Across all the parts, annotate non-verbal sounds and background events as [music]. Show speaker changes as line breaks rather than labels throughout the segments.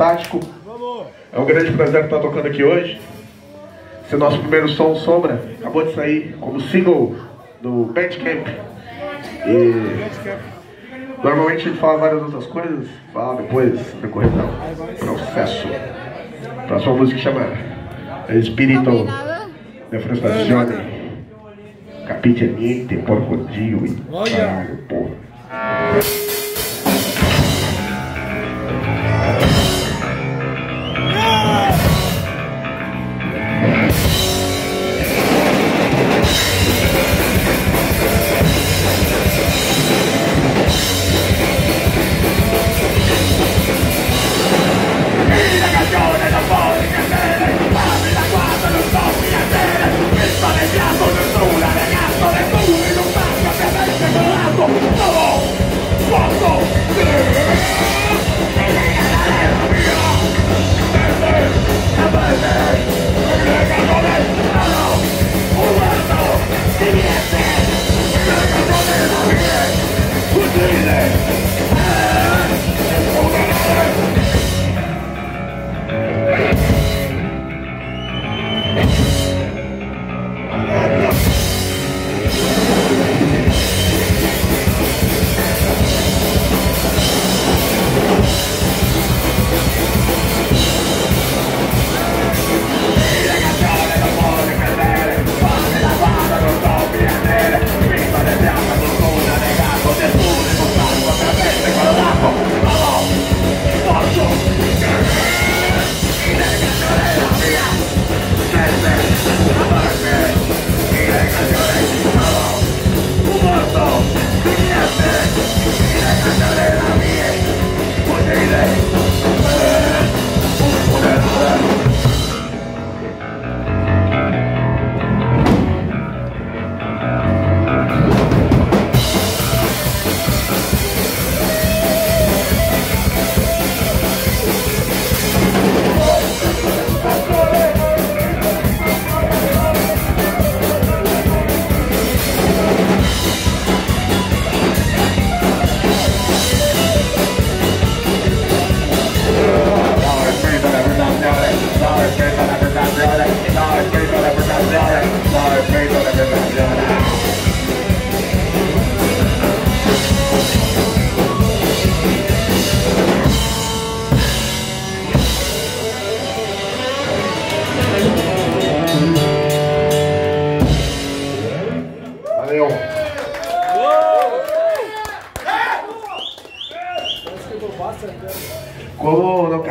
Estático. É um grande prazer estar tocando aqui hoje. Esse é o nosso primeiro som, Sombra, acabou de sair como single do Bandcamp. E normalmente a gente fala várias outras coisas, fala depois, decorrer do processo. A próxima música chama Espírito de Frustrazione. Capite niente, porco dio e caralho, porra.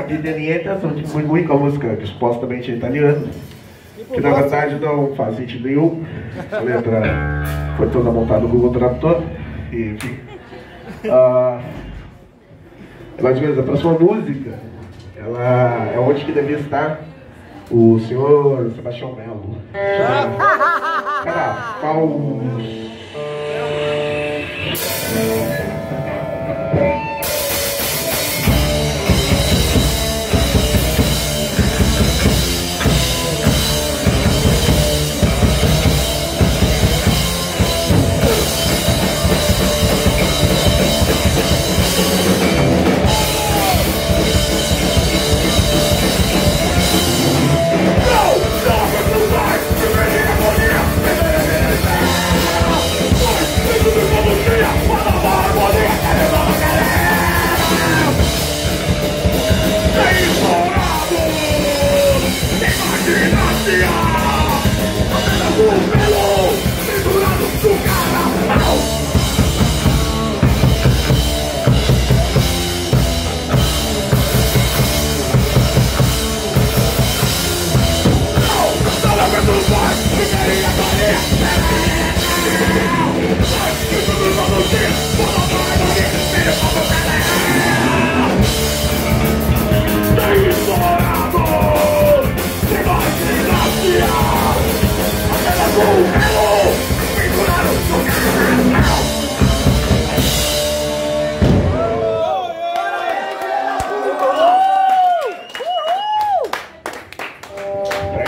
Dite Niente, muito ruim com a música que supostamente é italiana. Que na verdade não faz sentido nenhum. A letra foi toda montada no Google Tradutor. E, enfim. Uh, mais ou menos a próxima música, ela é onde que devia estar o senhor Sebastião Melo. [laughs]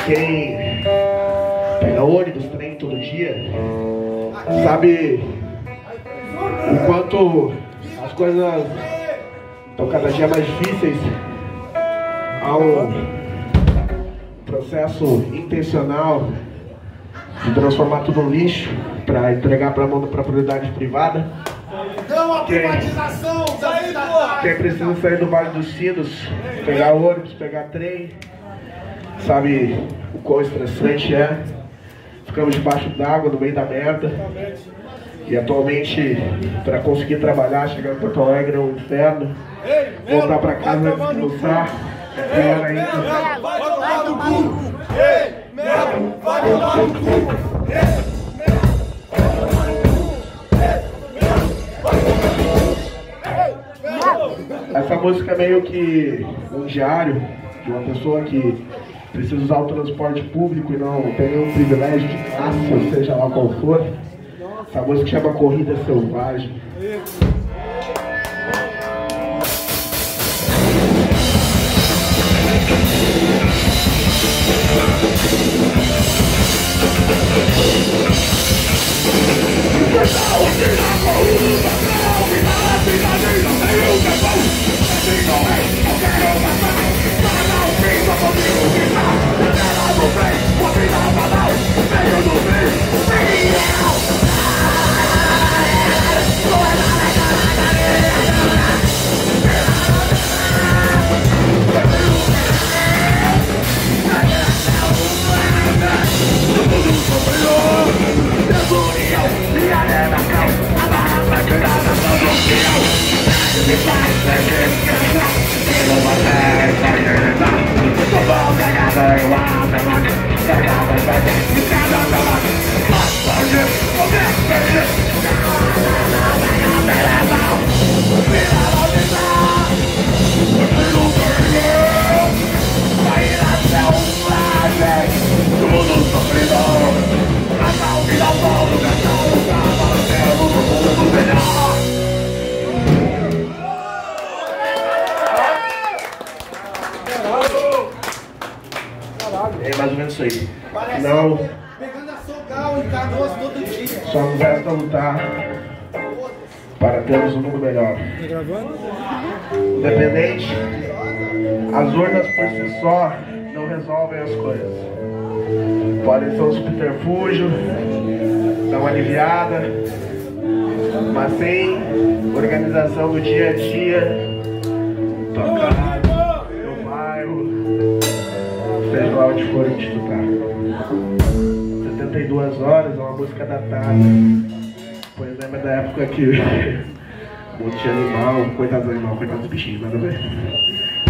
Carapau. sabe o quanto as coisas estão cada dia mais difíceis ao processo intencional de transformar tudo em lixo para entregar para a mão da propriedade privada.
Não a privatização
quem, quem precisa sair do Vale dos Sinos, pegar ônibus, pegar trem, sabe o quão estressante é ficamos debaixo d'água, no meio da merda. E atualmente, para conseguir trabalhar, chegar em Porto Alegre é um inferno. Voltar para casa descansar é pior ainda. Essa música é meio que um diário de uma pessoa que precisa usar o transporte público e não tem um privilégio de classe, seja lá qual for. Essa música chama Corrida Selvagem. It's like the É mais ou menos isso aí. Não. Só nos resta lutar para termos um mundo melhor. Independente, as urnas por si só não resolvem as coisas. Podem ser um subterfúgio, dar uma aliviada, mas sem organização do dia a dia, tocar no bairro, seja lá onde for estudar. 72 horas é uma música datada. Pois lembra da época que [laughs] um monte de animal, coitado do animal, coitado dos bichinhos, nada a ver.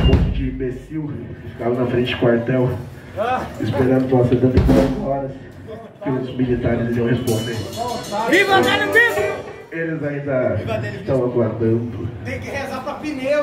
Um monte de imbecil ficava na frente do quartel, esperando pelas 74 horas que os militares iriam responder.
Viva!
Eles ainda estão aguardando.
Tem que rezar pra pneu.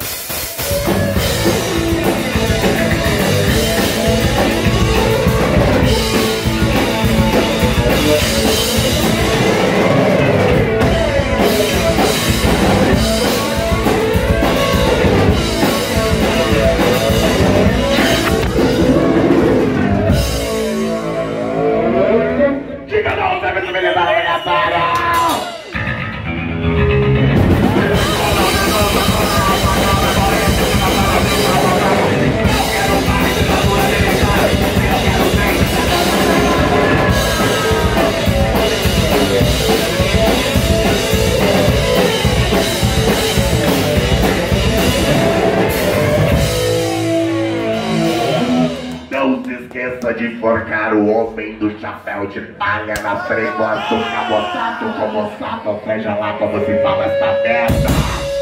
Do cabotado como sapo, seja lá como se fala esta merda.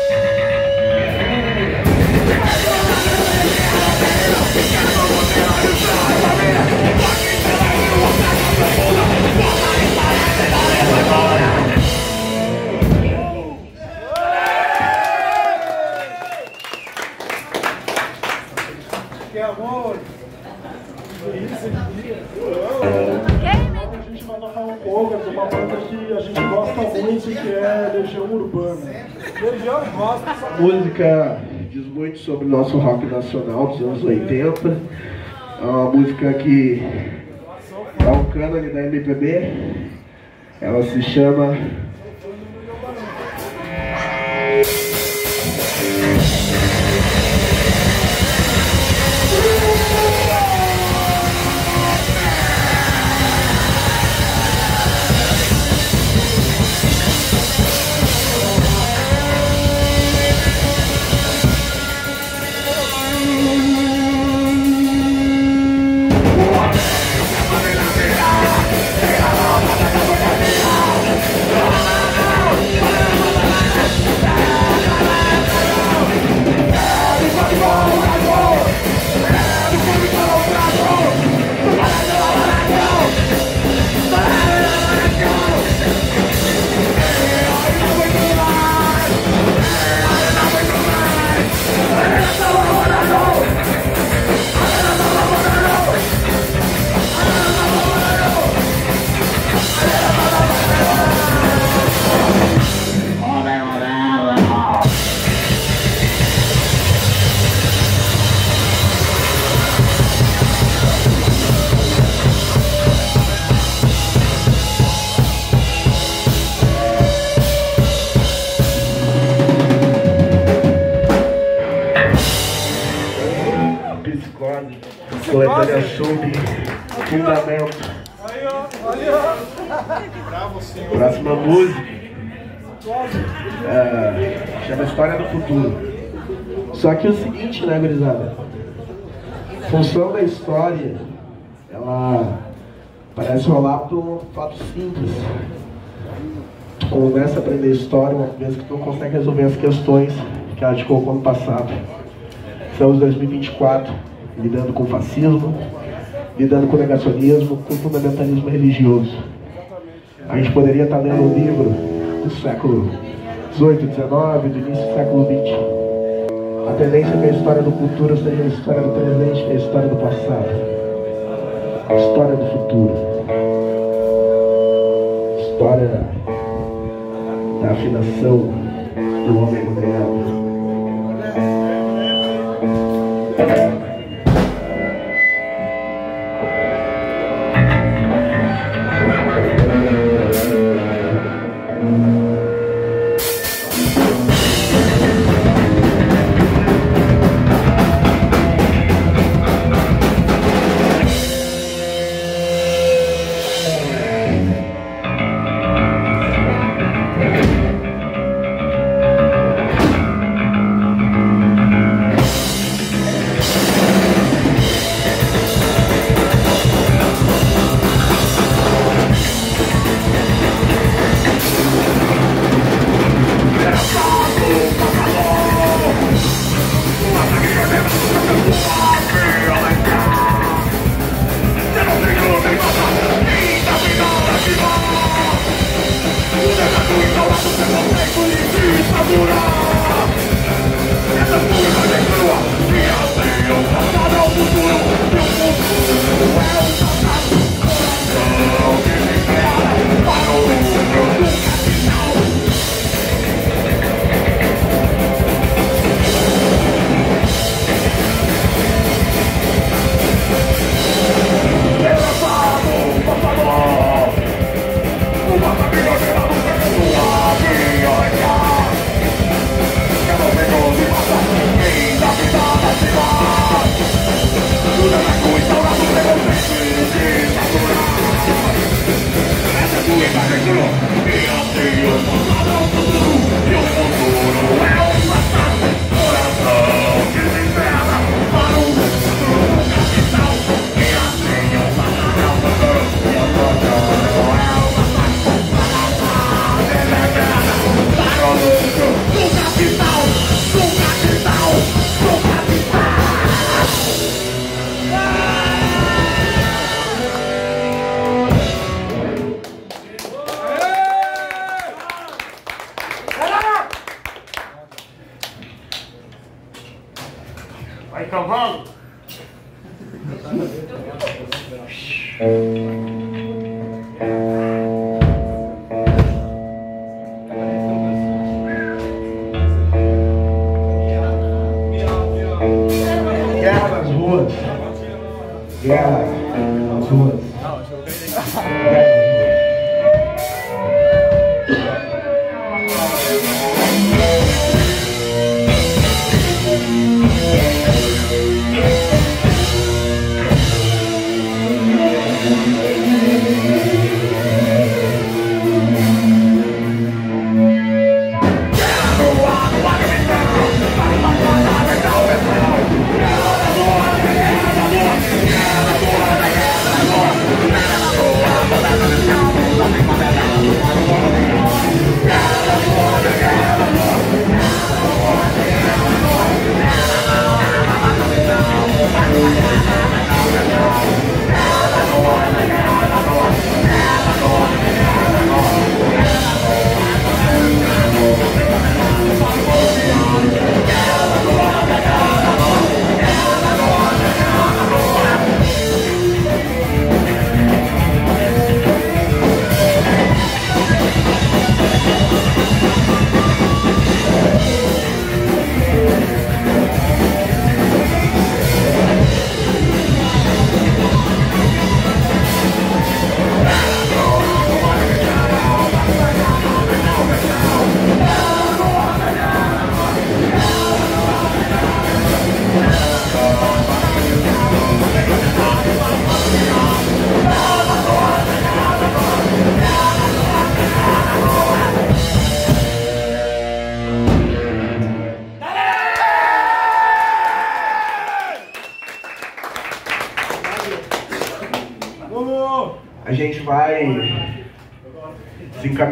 Uma banda que a gente gosta muito, que é Legião Urbana.
Legião gosta.
A música diz muito sobre o nosso rock nacional dos anos 80. É uma música que é um cânone da MPB. Ela se chama Sub, Fundamento. Próxima música é, chama História do Futuro. Só que é o seguinte, né, gurizada? Função da história, ela parece rolar por um fato simples. Tu começa a aprender história uma vez que tu não consegue resolver as questões que ela te colocou no passado. Estamos em 2024, lidando com o fascismo, lidando com negacionismo, com fundamentalismo religioso. A gente poderia estar lendo um livro do século XVIII, XIX, do início do século XX. A tendência é que a história do futuro seja a história do presente e a história do passado. A história do futuro. História da afinação do homem moderno.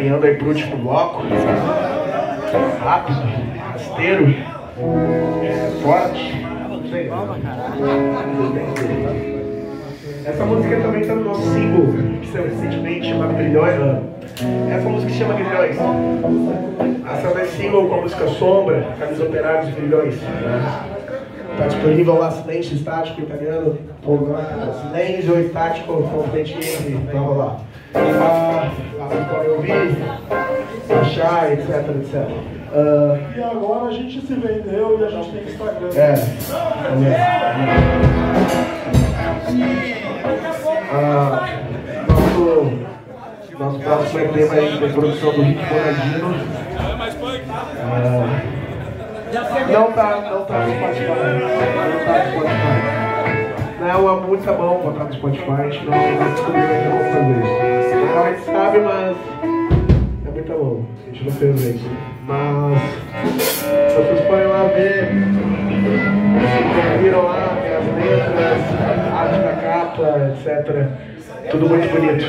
Encaminhando aí para o último bloco. Rápido, rasteiro, forte. Essa música também está no nosso single, que saiu recentemente, chamado Brilhões. Essa música se chama Brilhões. Essa é single com a música Sombra, Camisa Operários e Brilhões. Está disponível lá, silêncio estático italiano, silêncio estático, entre, vamos lá. Ah, podem ouvir, achar, etc, etc.
Uh, e agora a gente se vendeu e a gente tem Instagram.
É. Ah, nosso, nosso próximo EP vai ter produção do Rick Bonadino. Ah, não tá, não tá no Spotify. Não tá no Spotify. Não é uma música bom botar no Spotify, a gente não descobriu ainda como fazer isso. A gente sabe, mas é muito bom. A gente não fez isso. Mas vocês podem lá ver, viram lá as letras, arte da capa, etc. Tudo muito bonito.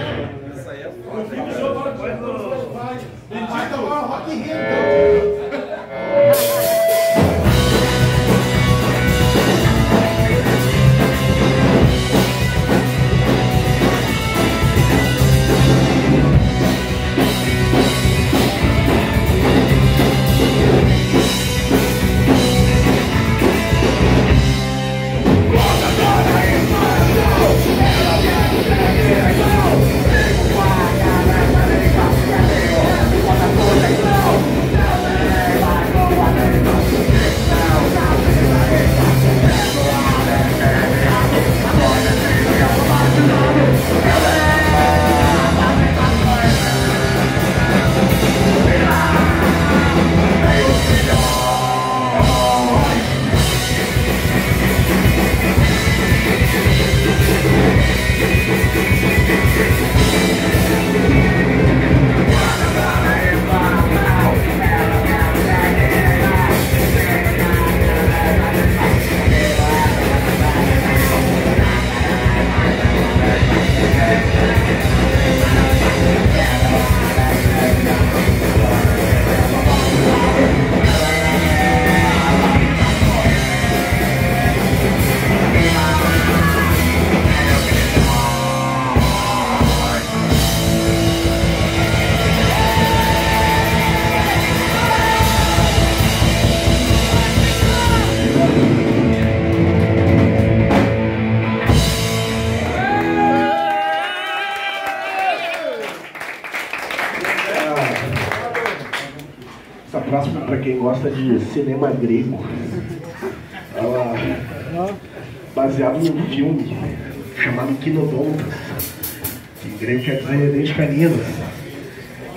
Cinema grego. Ela baseada em um filme chamado Quinodontas. Que grego quer dizer dente canino.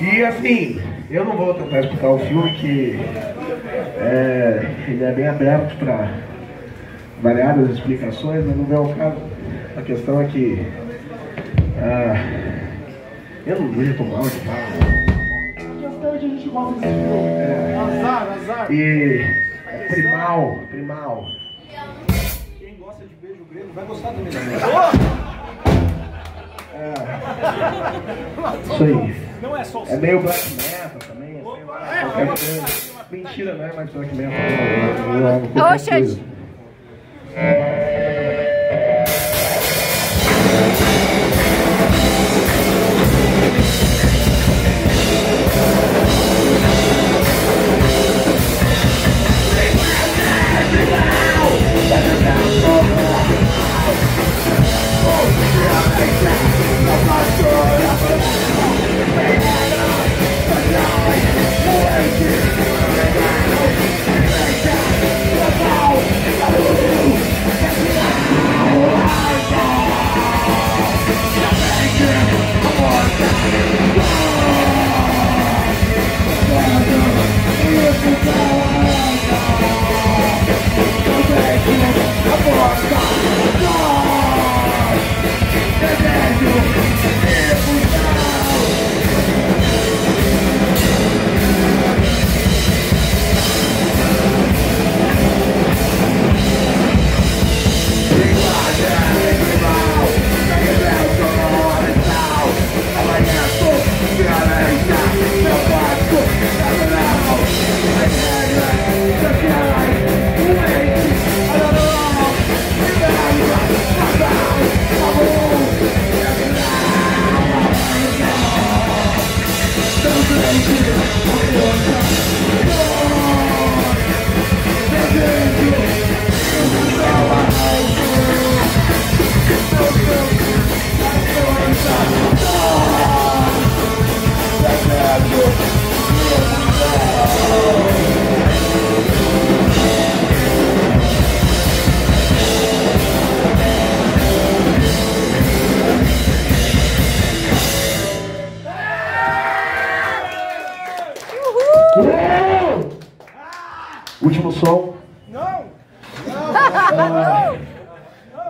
E assim, eu não vou tentar explicar o filme que é, ele é bem aberto para variadas explicações, mas não vem ao caso. A questão é que ah, eu não vejo tomar de fala.
É. Azar, azar.
E é primal, primal.
Quem gosta de beijo grego vai gostar também da
É. Isso aí.
Não é só o
É meio black metal também. É qualquer coisa. Mentira, não é mais black metal. não,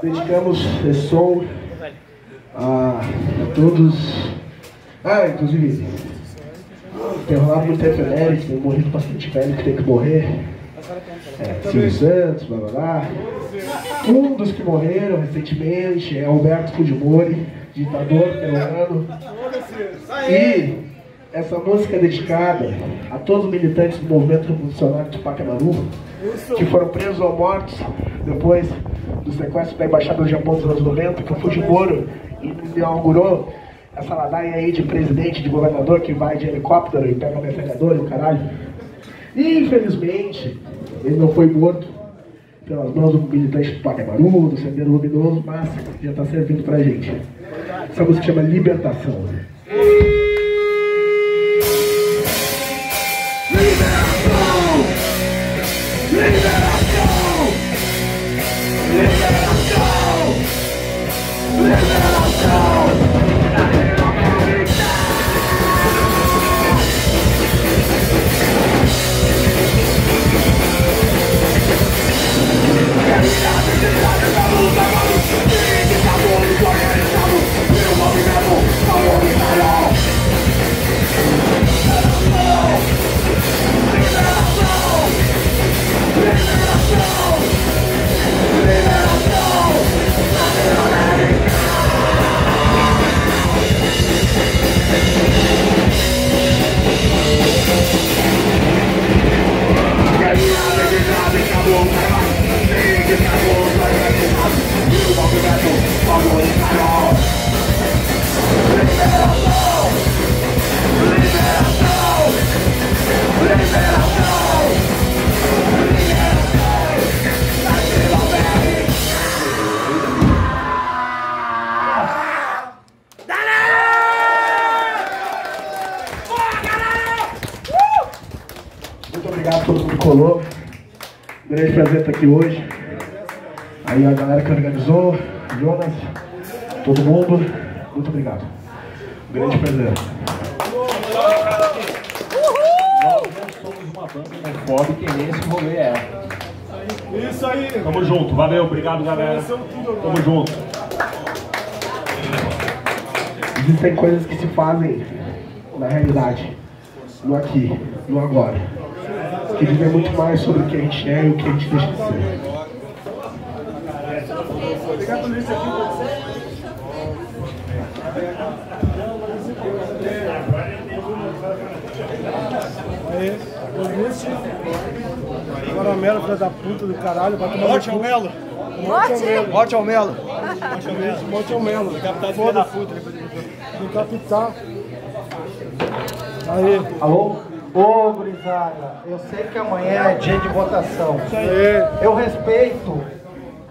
dedicamos esse som a todos. Ah, inclusive, tem rolado muito efeméride, tem morrido bastante velho que tem que morrer. É, Silvio Santos, blá blá blá. Um dos que morreram recentemente é Alberto Fujimori, ditador peruano. E essa música é dedicada a todos os militantes do movimento revolucionário de Pacamaru, que foram presos ou mortos depois do sequestro da Embaixada do Japão dos anos 90, que o Fujimori inaugurou essa ladainha aí de presidente, de governador que vai de helicóptero e pega metralhador e o caralho. E, infelizmente, ele não foi morto pelas mãos do militante do Pacamaru, do Sendeiro Luminoso, mas já está servindo pra gente. Essa música chama Libertação.
Grande prazer estar aqui hoje. Aí a galera que organizou, Jonas, todo mundo, muito obrigado. Grande prazer.
Nós não somos uma banda homofóbica e esse rolê é.
Isso aí.
Tamo junto, valeu, obrigado galera. Tamo junto.
Existem coisas que se fazem na realidade, no aqui, no agora. Que dizem muito mais sobre o que a gente é e o que a gente deixa de ser.
Agora o Melo, filho da puta do caralho, vai tomar
Morte ao Melo.
Morte ao Melo.
Morte ao Melo.
Morte ao Melo.
Capitão de filha da puta.
Do capitão. Aí.
Alô? Ô, gurizada, eu sei que amanhã é dia de votação. Eu respeito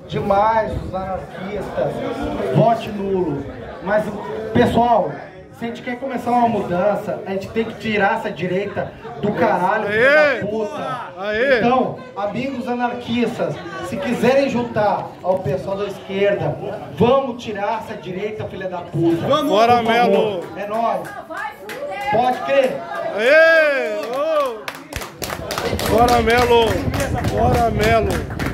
demais os anarquistas, vote nulo. Mas, pessoal, se a gente quer começar uma mudança, a gente tem que tirar essa direita do caralho,
Aê!
da puta.
Aê!
Então, amigos anarquistas, se quiserem juntar ao pessoal da esquerda, vamos tirar essa direita, filha da puta.
Vamos! Bora. Melo!
É nóis. Pode crer.
Aê! Ô! Bora, Melo! Bora, Melo!